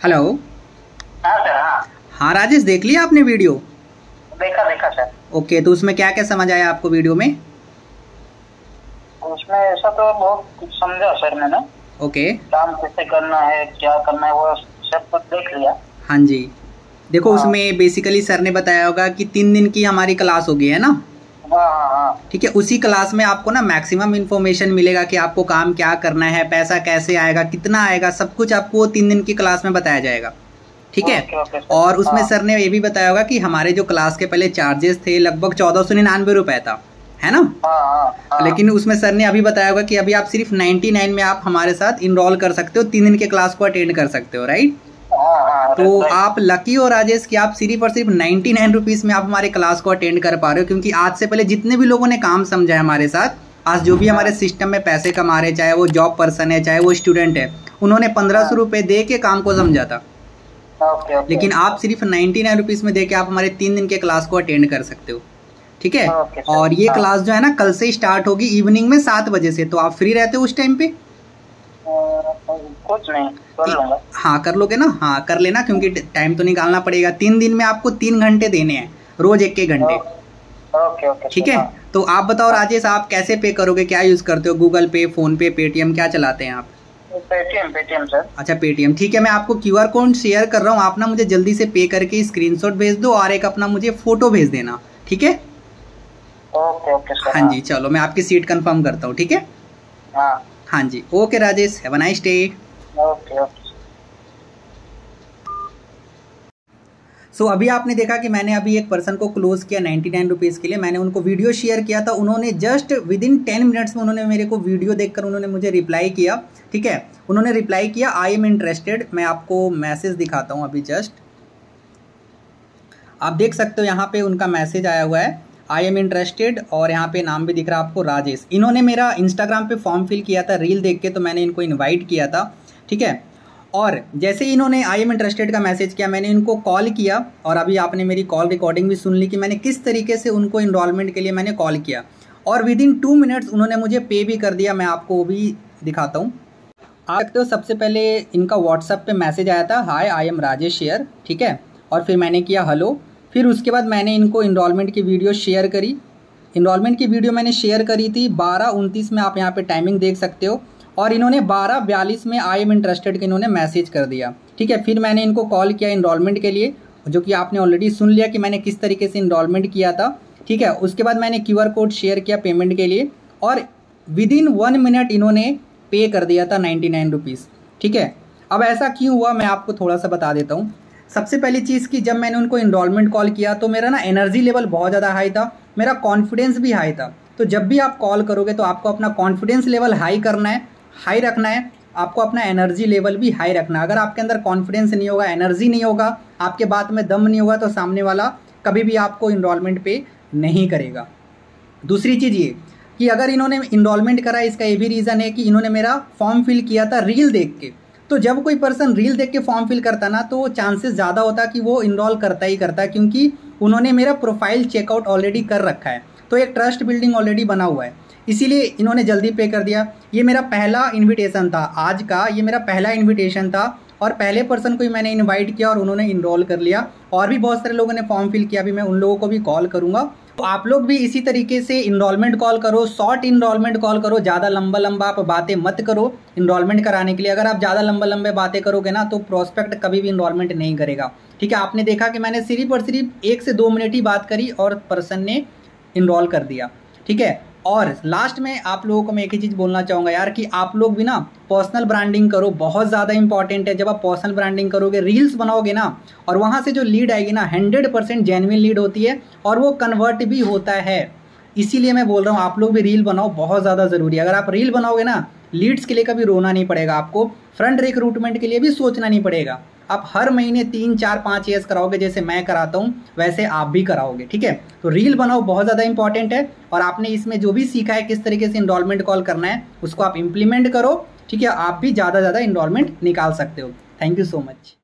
Hello हाँ sir हाँ। हाँ राजेश देख लिया आपने वीडियो? देखा देखा सर। ओके तो उसमें क्या क्या समझ आया आपको वीडियो में? उसमें ऐसा तो बहुत कुछ समझा सर मैंने। ओके काम कैसे करना है क्या करना है वो सब कुछ देख लिया। हाँ जी। देखो हाँ। उसमें बेसिकली सर ने बताया होगा कि तीन दिन की हमारी क्लास होगी है ना? ठीक है उसी क्लास में आपको ना मैक्सिमम इन्फॉर्मेशन मिलेगा कि आपको काम क्या करना है पैसा कैसे आएगा कितना आएगा सब कुछ आपको वो तीन दिन की क्लास में बताया जाएगा। ठीक है? और उसमें हाँ। सर ने ये भी बताया होगा कि हमारे जो क्लास के पहले चार्जेस थे लगभग चौदह सौ निन्यानवे रुपए था है ना? हाँ हाँ हाँ। लेकिन उसमें सर ने अभी बताया होगा कि अभी आप सिर्फ़ 99 में आप हमारे साथ इनरोल कर सकते हो तीन दिन के क्लास को अटेंड कर सकते हो राइट हाँ हाँ तो आप लकी और राजेश कि आप सिर्फ़ और सिर्फ़ 99 नाइन रुपीज़ में आप हमारे क्लास को अटेंड कर पा रहे हो क्योंकि आज से पहले जितने भी लोगों ने काम समझा है हमारे साथ आज जो भी हमारे सिस्टम में पैसे कमा रहे चाहे वो जॉब पर्सन है चाहे वो स्टूडेंट है उन्होंने पंद्रह सौ रुपये दे के काम को समझा था। लेकिन आप सिर्फ़ नाइन्टी नाइन रुपीज़ में दे के आप हमारे तीन दिन के क्लास को अटेंड कर सकते हो ठीक है? और ये हाँ। क्लास जो है ना कल से स्टार्ट होगी इवनिंग में सात बजे से तो आप फ्री रहते हो उस टाइम पे? कुछ नहीं कर लूँगा। हाँ कर लोगे ना? हाँ कर लेना क्योंकि टाइम तो निकालना पड़ेगा। तीन दिन में आपको तीन घंटे देने हैं रोज एक एक घंटे। ओके ओके ठीक है? हाँ। तो आप बताओ राजेश आप कैसे पे करोगे? क्या यूज़ करते हो? गूगल पे फ़ोन पे पेटीएम क्या चलाते हैं आप? पेटीएम पेटीएम सर अच्छा पेटीएम ठीक है मैं आपको क्यू आर कोड शेयर कर रहा हूँ। आप ना मुझे जल्दी से पे करके स्क्रीनशॉट भेज दो और एक अपना मुझे फ़ोटो भेज देना। ठीक है? ओके ओके सर हाँ जी चलो मैं आपकी सीट कंफर्म करता हूँ। ठीक है? हाँ। हाँ जी okay Rajesh have nice day okay so अभी आपने देखा कि मैंने अभी एक पर्सन को क्लोज किया नाइन्टी नाइन रुपीज़ के लिए। मैंने उनको वीडियो शेयर किया था। उन्होंने just within ten minutes में उन्होंने मेरे को वीडियो देखकर उन्होंने मुझे रिप्लाई किया। ठीक है? उन्होंने रिप्लाई किया आई एम इंटरेस्टेड मैं आपको मैसेज दिखाता हूँ अभी जस्ट आप देख सकते हो यहाँ पे उनका मैसेज आया हुआ है। आई एम इंटरेस्टेड और यहाँ पे नाम भी दिख रहा है आपको, राजेश। इन्होंने मेरा इंस्टाग्राम पे फॉर्म फिल किया था रील देख के तो मैंने इनको इनवाइट किया था, ठीक है? और जैसे ही इन्होंने आई एम इंटरेस्टेड का मैसेज किया, मैंने इनको कॉल किया और अभी आपने मेरी कॉल रिकॉर्डिंग भी सुन ली कि मैंने किस तरीके से उनको इनरोलमेंट के लिए मैंने कॉल किया। और विद इन टू मिनट्स उन्होंने मुझे पे भी कर दिया, मैं आपको वो भी दिखाता हूँ। आप हो, सबसे पहले इनका व्हाट्सएप पे मैसेज आया था hi I am Rajesh share ठीक है? और फिर मैंने किया हेलो फिर उसके बाद मैंने इनको इनरोलमेंट की वीडियो शेयर करी। इनरोलमेंट की वीडियो मैंने शेयर करी थी बारह उनतीस में, आप यहाँ पे टाइमिंग देख सकते हो। और इन्होंने बारह बयालीस में आई एम इंटरेस्टेड के इन्होंने मैसेज कर दिया। ठीक है, फिर मैंने इनको कॉल किया इनरोलमेंट के लिए, जो कि आपने ऑलरेडी सुन लिया कि मैंने किस तरीके से इनरोलमेंट किया था। ठीक है, उसके बाद मैंने क्यूआर कोड शेयर किया पेमेंट के लिए, और विद इन वन मिनट इन्होंने पे कर दिया था नाइन्टी नाइन रुपीज़ ठीक है, अब ऐसा क्यों हुआ, मैं आपको थोड़ा सा बता देता हूँ। सबसे पहली चीज़ कि जब मैंने उनको इनरोलमेंट कॉल किया तो मेरा ना एनर्जी लेवल बहुत ज़्यादा हाई था, मेरा कॉन्फिडेंस भी हाई था। तो जब भी आप कॉल करोगे तो आपको अपना कॉन्फिडेंस लेवल हाई करना है हाई रखना है, आपको अपना एनर्जी लेवल भी हाई रखना अगर आपके अंदर कॉन्फिडेंस नहीं होगा एनर्जी नहीं होगा, आपके बात में दम नहीं होगा तो सामने वाला कभी भी आपको इनरोलमेंट पे नहीं करेगा। दूसरी चीज़ ये कि अगर इन्होंने इनरोलमेंट करा, इसका ये भी रीज़न है कि इन्होंने मेरा फॉर्म फिल किया था रील देख के। तो जब कोई पर्सन रील देख के फॉर्म फिल करता ना तो चांसेस ज़्यादा होता कि वो इनरोल करता ही करता, क्योंकि उन्होंने मेरा प्रोफ़ाइल चेकआउट ऑलरेडी कर रखा है। तो एक ट्रस्ट बिल्डिंग ऑलरेडी बना हुआ है। इसीलिए इन्होंने जल्दी पे कर दिया। ये मेरा पहला इनविटेशन था, आज का ये मेरा पहला इनविटेशन था, और पहले पर्सन को ही मैंने इनवाइट किया और उन्होंने इनरोल कर लिया। और भी बहुत सारे लोगों ने फॉर्म फिल किया, अभी मैं उन लोगों को भी कॉल करूँगा। तो आप लोग भी इसी तरीके से इनरोलमेंट कॉल करो शॉर्ट इनरोलमेंट कॉल करो, ज़्यादा लंबा लंबा आप बातें मत करो इनरोलमेंट कराने के लिए। अगर आप ज़्यादा लंबा लंबे बातें करोगे ना तो प्रोस्पेक्ट कभी भी इनरोलमेंट नहीं करेगा। ठीक है, आपने देखा कि मैंने सिर्फ़ और सिर्फ़ एक से दो मिनट ही बात करी और पर्सन ने इनरोल कर दिया। ठीक है और लास्ट में आप लोगों को मैं एक ही चीज़ बोलना चाहूँगा यार कि आप लोग भी ना पर्सनल ब्रांडिंग करो, बहुत ज़्यादा इंपॉर्टेंट है। जब आप पर्सनल ब्रांडिंग करोगे रील्स बनाओगे ना, और वहाँ से जो लीड आएगी ना हंड्रेड परसेंट जेनविन लीड होती है और वो कन्वर्ट भी होता है। इसीलिए मैं बोल रहा हूँ, आप लोग भी रील बनाओ, बहुत ज़्यादा ज़रूरी है। अगर आप रील बनाओगे ना लीड्स के लिए कभी रोना नहीं पड़ेगा आपको फ्रंट रिक्रूटमेंट के लिए भी सोचना नहीं पड़ेगा। आप हर महीने तीन, चार, पाँच ईयर्स कराओगे, जैसे मैं कराता हूँ, वैसे आप भी कराओगे, ठीक है? तो रील बनाओ, बहुत ज़्यादा इंपॉर्टेंट है, और आपने इसमें जो भी सीखा है, किस तरीके से इन्रॉलमेंट कॉल करना है, उसको आप इम्प्लीमेंट करो, ठीक है? आप भी ज़्यादा ज़्यादा इन्रॉलमेंट निकाल सकते हो। Thank you so much